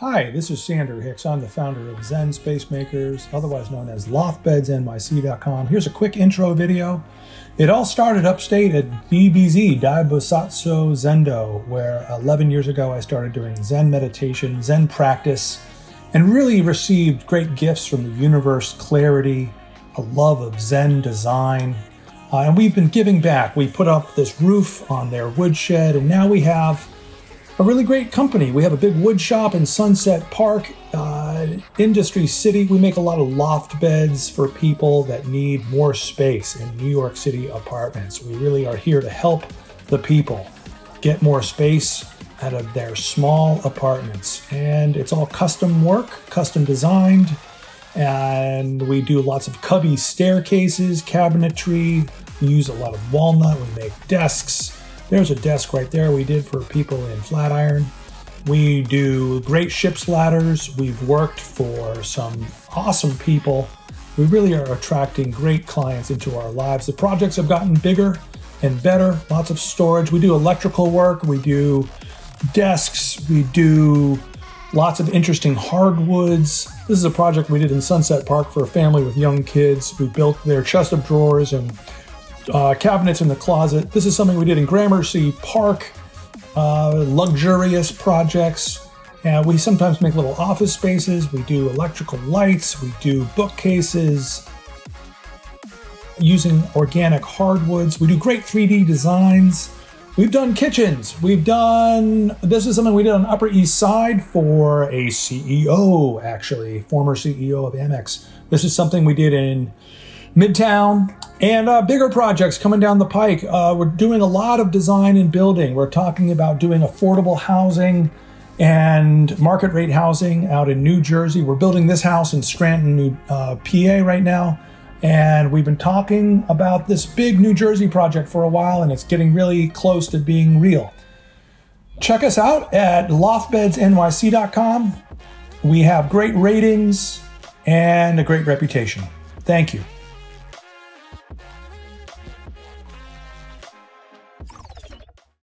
Hi, this is Sander Hicks. I'm the founder of Zen Space Makers, otherwise known as LoftBedsNYC.com. Here's a quick intro video. It all started upstate at DBZ, Daibosatsu Zendo, where 11 years ago I started doing Zen meditation, Zen practice, and really received great gifts from the universe, clarity, a love of Zen design. Uh, and we've been giving back. We put up this roof on their woodshed, and now we have a really great company. We have a big wood shop in Sunset Park, uh, Industry City. We make a lot of loft beds for people that need more space in New York City apartments. We really are here to help the people get more space out of their small apartments. And it's all custom work, custom designed. And we do lots of cubby staircases, cabinetry. We use a lot of walnut. We make desks there's a desk right there we did for people in Flatiron. We do great ship's ladders. We've worked for some awesome people. We really are attracting great clients into our lives. The projects have gotten bigger and better, lots of storage. We do electrical work, we do desks, we do lots of interesting hardwoods. This is a project we did in Sunset Park for a family with young kids. We built their chest of drawers and uh, cabinets in the closet. This is something we did in Gramercy Park, uh, luxurious projects. And we sometimes make little office spaces. We do electrical lights. We do bookcases using organic hardwoods. We do great 3D designs. We've done kitchens. We've done, this is something we did on Upper East Side for a CEO, actually, former CEO of Amex. This is something we did in Midtown and uh, bigger projects coming down the pike. Uh, we're doing a lot of design and building. We're talking about doing affordable housing and market rate housing out in New Jersey. We're building this house in Scranton, New, uh, PA right now. And we've been talking about this big New Jersey project for a while, and it's getting really close to being real. Check us out at loftbedsnyc.com. We have great ratings and a great reputation. Thank you.